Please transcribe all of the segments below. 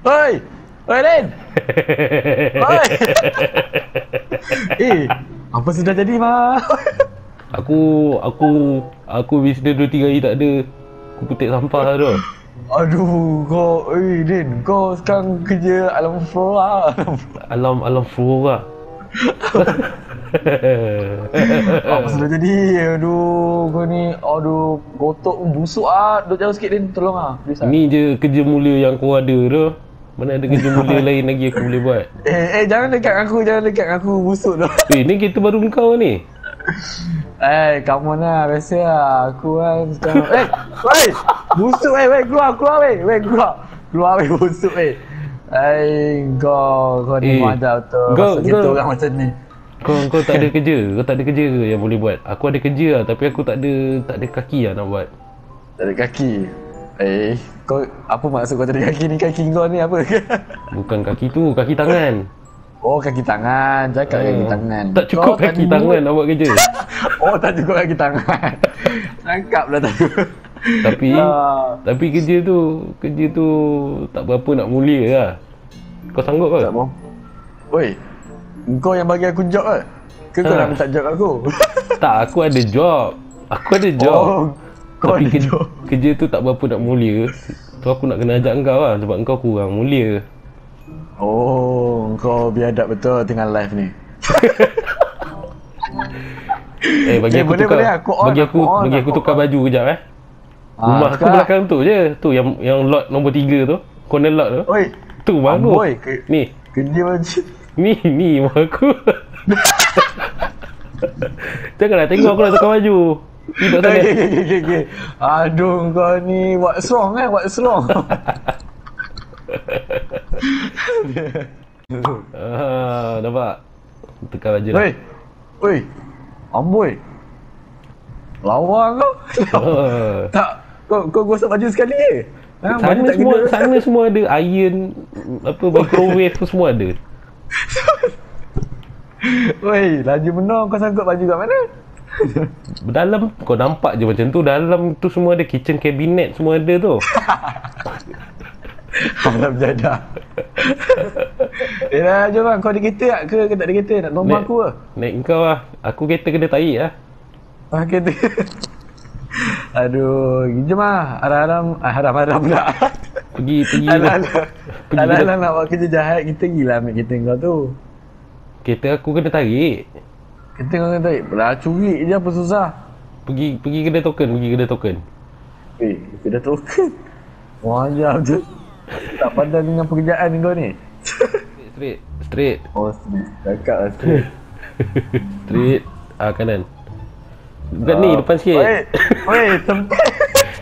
Oi! Oi, Len! Oi! eh, apa sudah jadi, Ma? Aku aku aku wisda 2 3 hari tak ada. Aku petik sampah tu. Aduh, kau, eh, Len, kau sekarang kerja alam flora. Alam alam flora. apa sudah jadi? Aduh, kau ni, aduh, gotok pun busuk ah. Duduk jauh sikit, Len, tolong ah. Ah. Ni je kerja mulia yang kau ada tu. Mana ada kerja mulia lain lagi aku boleh buat. Eh, eh, jangan dekat aku, jangan dekat aku, busuk tu. Eh, ni kereta baru kau ni. Eh, kamu lah, biasa lah. Aku kan sekarang... Eh, weh! Busuk weh, weh, keluar, keluar weh. Weh, keluar. Keluar weh, busuk weh. Eh, kau, kau ni Eh, madam tu. kau- Masuk gitu kau- orang macam ni. Kau kau tak ada kerja. Kau tak ada kerja ke yang boleh buat? Aku ada kerja lah tapi aku tak ada tak ada kaki lah nak buat. Tak ada kaki. Eh, kau, apa maksud kau tak ada kaki ni? Kaki kau ni apa? Bukan kaki tu, kaki tangan. oh, kaki tangan. Cakap kaki Oh, tangan. Tak cukup Kau kaki tadi tangan nak buat kerja. Oh, tak cukup kaki tangan. Cakap lah tadi. Tapi Ah. tapi kerja tu kerja tu tak berapa nak mulia lah. Kau sanggup ke? Tak mau. Oi, kau yang bagi aku job ke? Ke kau Ha. nak minta job aku? Tak, aku ada job. Aku ada job. Oh, kau tapi ada kerja, job. Kerja tu tak berapa nak mulia. Tu aku nak kena ajak kau lah sebab kau kurang mulia. Oh, kau biadab betul tengah live ni. Eh bagi Eh, aku boleh, tukar boleh. Aku on, bagi aku, aku on, bagi aku aku tukar on. baju kejap eh. Ah, Rumah aku sekarang- belakang tu je. Tu yang yang lot nombor 3 tu. Corner lot tu. Oi, Tu baru. Amboi, ke- Ni, kerja macam ni, ni rumah aku. Janganlah tengok aku nak tukar baju. Okay, sangat. okay, okay, okay, okay. Aduh, kau ni what's wrong eh? What's wrong? Ah, nampak? Tukar baju lah. Oi, oi, amboi. Lawa kau. Ah. tak, kau kau gosok baju sekali je. Ha, baju Sana semua kena. sana semua ada iron apa microwave tu semua ada. Oi, laju benar kau sangkut baju kat mana? Dalam kau nampak je macam tu dalam tu semua ada kitchen cabinet semua ada tu. Malam jadah. eh dah, jom bang. Kau ada kereta tak ke? Ke tak ada kereta? Nak Naik- aku ke? Naik kau lah. Aku kereta kena tarik lah. Ah, kereta. Aduh, jom lah. Haram-haram. Ah, haram-haram pula. Pergi pergi. Pergi Alah-alah nak buat kerja jahat. Kita gila ambil kereta kau tu. kereta aku kena tarik. Kereta kau kata, lah curi je apa susah. Pergi pergi kedai token, pergi kedai token. Eh, kita dah token. Wajah betul. Tak pandai dengan pekerjaan kau ni. Straight, straight, Oh, straight. Cakap lah straight. straight. Ah kanan. Bukan ni depan sikit. Oi, tempat.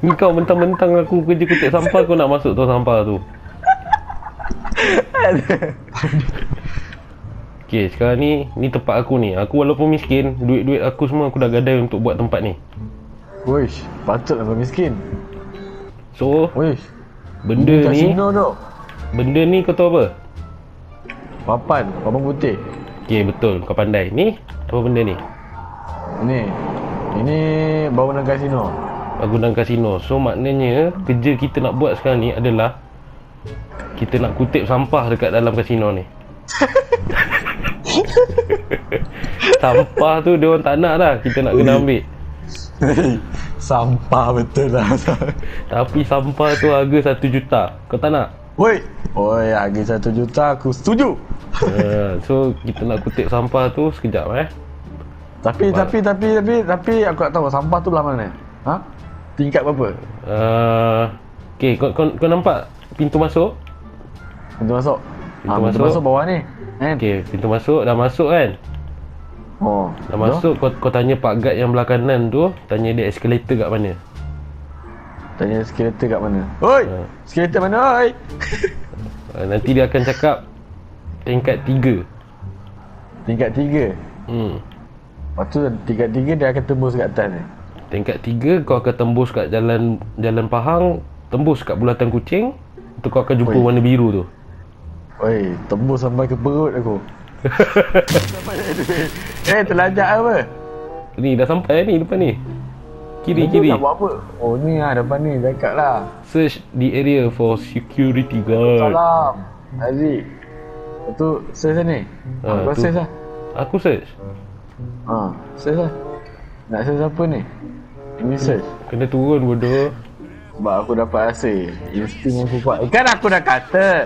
Ni kau mentang-mentang aku kerja kutik sampah kau nak masuk tong sampah tu. Okey, sekarang ni ni tempat aku ni. Aku walaupun miskin, duit-duit aku semua aku dah gadai untuk buat tempat ni. Wish, patutlah kau miskin. So, Wish, benda ni, Sino tu. benda ni kau tahu apa? Papan, papan putih. Okey, betul. Kau pandai. Ni apa benda ni? Ini, ini bangunan kasino. Bangunan kasino. So maknanya kerja kita nak buat sekarang ni adalah kita nak kutip sampah dekat dalam kasino ni. sampah tu dia orang tak nak dah. Kita nak kena ambil. Sampah betul lah. Tapi sampah tu harga 1 juta. Kau tak nak? Woi, oi, harga satu juta aku setuju. Uh, so kita nak kutip sampah tu sekejap eh. Tapi, tapi, tapi, tapi, tapi aku tak tahu sampah tu belah mana. Ha? Tingkat berapa? Uh, okay, kau, kau, kau nampak pintu masuk? Pintu masuk. Pintu ha, pintu masuk. masuk bawah ni. Kan? Okay, pintu masuk. Dah masuk kan? Oh, Dah masuk kau, kau tanya pak guard yang belah kanan tu Tanya dia escalator kat mana Tanya skeleton kat mana? Oi, Ha. skeleton mana oi? uh, Nanti dia akan cakap Tingkat 3 Tingkat tiga. hmm. Lepas tu tingkat tiga dia akan tembus kat atas ni. Tingkat 3 kau akan tembus kat jalan Jalan Pahang Tembus kat bulatan kucing Tu kau akan jumpa Oi. warna biru tu Oi, tembus sampai ke perut aku. eh, terlajak apa? Ni dah sampai ni depan ni Kiri kiri. Nak buat apa? Oh ni lah depan ni dekat lah. Search the area for security guard. Salam. Aziz. Itu search lah ni. Ah, Kau tu. search lah. Aku search. Ha, search lah. Nak search apa ni? Ini search. Kena turun bodoh. Sebab aku dapat rasa Insting aku kuat Kan aku dah kata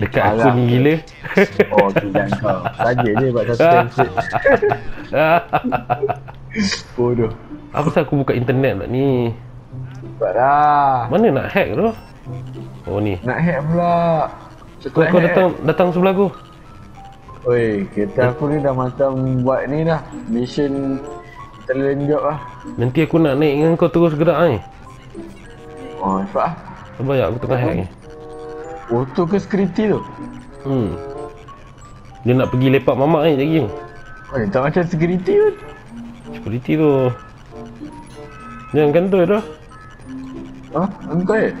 Dekat aku ni gila. Oh tidak kau Saja je buat satu handshake Bodoh Apa pasal aku buka internet pula ni? Buat dah Mana nak hack tu? Oh ni. Nak hack pula Kau, kau datang datang sebelah aku. Oi, kereta aku ni dah macam buat ni dah Mission Talent job lah Nanti aku nak naik dengan kau terus gerak ni. Oh, cepat lah Sabar ya, aku tengah hack ni. Auto ke security tu? Hmm. Dia nak pergi lepak mamak ni lagi. Oi, tak macam security pun Security tu. Jangan kantoi tu. Ha? Engkau eh?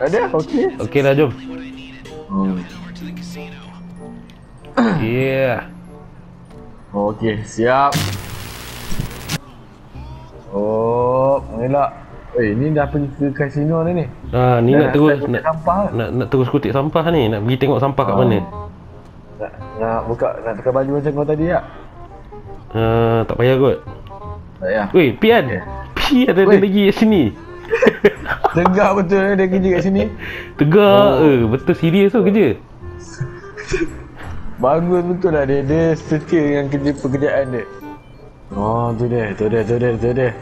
Ada? Okey Okey dah jom. hmm. Yeah. Okey, siap. Oh, mengelak. Eh, ni dah pergi ke kasino dah ni. Ah ni Dah nak terus nak, sampah nak nak terus kutip sampah ni. Nak pergi tengok sampah kat Ah. mana. Nak, nak buka, nak tukar baju macam kau tadi tak? Ah tak payah kot. Tak payah. Weh, Pian. Pi ada lagi kat sini. Tegak betul eh, dia kerja kat sini. Tegak eh, betul serius tu kerja. Bagus betul lah dia. Dia setia dengan kerja pekerjaan dia. Oh, tu dia, tu dia, tu dia, tu dia.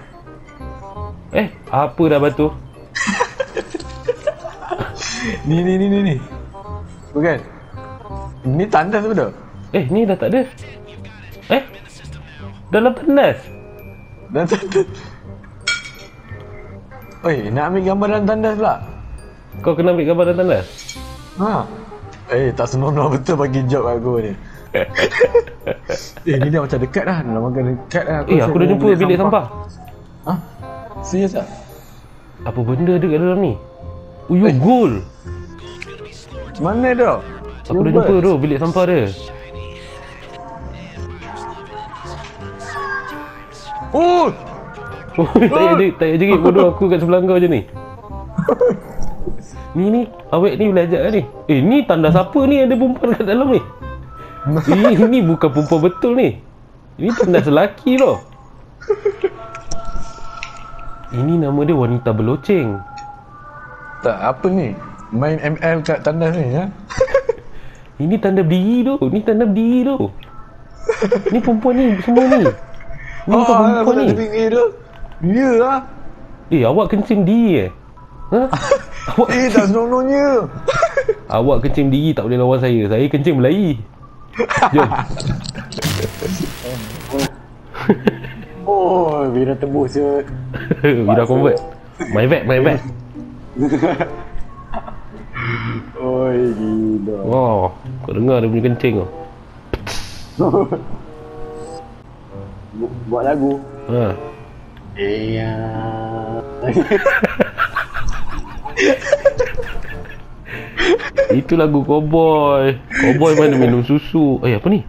Eh, apa dah batu? Ni, ni, ni, ni, ni. Bukan? Ni tandas betul? Eh, ni dah tak ada. Eh? Dalam tandas. Dan tandas. Oi, nak ambil gambar dalam tandas pula. Kau kena ambil gambar dalam tandas. Ha. Eh, tak senonoh betul bagi job aku ni. eh, ni dah macam dekat dah. Dah makan dekat dah. Eh, aku dah jumpa bilik sampah. Ha? Serius tak? Apa benda ada kat dalam ni? Uyu, gold. Mana tu? Aku dah jumpa tu bilik sampah dia. Oh! Oh, tak payah jerit, tak payah jerit bodoh aku kat sebelah kau je ni. Ni ni, awek ni belajar kan ni. Eh, ni tanda siapa ni ada perempuan kat dalam ni? Eh, ni bukan perempuan betul ni. Ini tanda lelaki tau. Ini nama dia wanita berloceng. Tak, apa ni? Main ML kat tandas ni, ha? Ini tanda berdiri tu. Ni tanda berdiri tu. Ni perempuan ni semua ni. Ni bukan aku perempuan ni. tu. Ya lah. Eh, awak kencing diri eh? Ha? awak, Eh, tak senonohnya. awak kencing diri tak boleh lawan saya. Saya kencing berlari. Jom. Oh, Bira tembus je. Bila convert. My bad, my bad. Oi, gila. Wow, kau dengar dia punya kencing tu. Bu- Buat lagu. Ha. Eh, ya. Itu lagu cowboy. Cowboy mana minum susu. Eh, apa ni?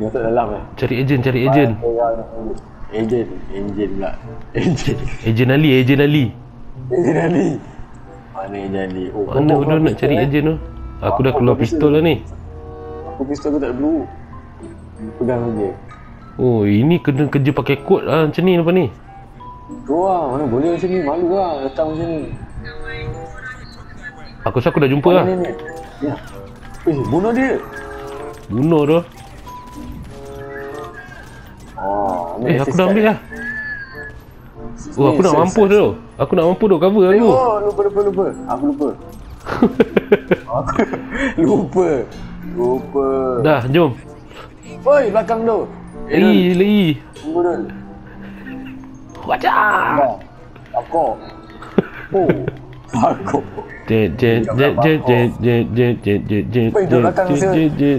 Masuk dalam eh. Cari ejen, cari ejen. Ejen, ejen pula. Ejen. Ejen Ali, ejen Ali. Ejen Ali. Mana ejen Ali? Oh, Mana kau nak cari pistol, eh? ejen tu? Aku dah keluar pistol lah ni. Aku pistol aku tak peluru. Pegang je. Oh, ini kena kerja pakai kod lah macam ni apa ni? Tu lah, mana boleh macam ni. Malu lah datang macam ni. Aku rasa aku dah jumpa lah. Ni, ni. Ya. Eh, bunuh dia. Bunuh tu. Oh, Eh, aku dah ambil lah. Oh, aku nak mampus tu. Aku nak mampus tu cover aku. Oh, lupa, lupa, lupa. Aku lupa. Aku lupa. Lupa. Dah, jom. Oi, belakang tu. Lari, lari. Tunggu dulu. Wajah. Aku. Oh. Aku. Jet jet jet jet jet jet jet jet jet jet Weh, duduk belakang jet saya. jet jet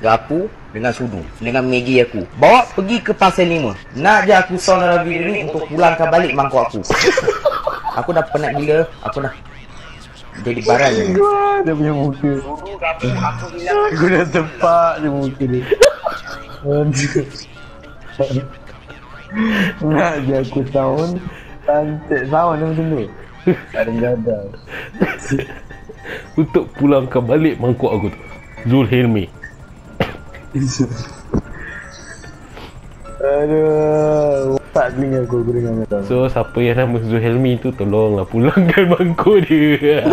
Ni ada ni. Gapu dengan sudu, dengan Maggi aku. Bawa pergi ke pasal lima. Nak je aku sound dalam video ni untuk pulangkan balik mangkuk aku. Aku dah penat gila, aku dah jadi baran ni. Dia punya muka. Aku dah tempat dia muka dia. Aduh. Nak je aku sound Cantik sound dia macam tu Kadang-kadang Untuk pulangkan balik mangkuk aku tu. Zul Hilmi. Aduh Tak telinga aku aku dengar kata So siapa yang nama Zul Hilmi tu tolonglah pulangkan mangkuk dia.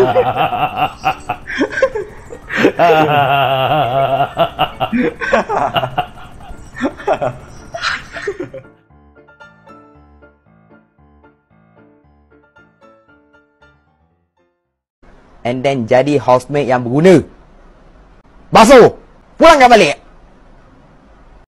And then jadi housemate yang berguna. Basuh! Pulangkan balik!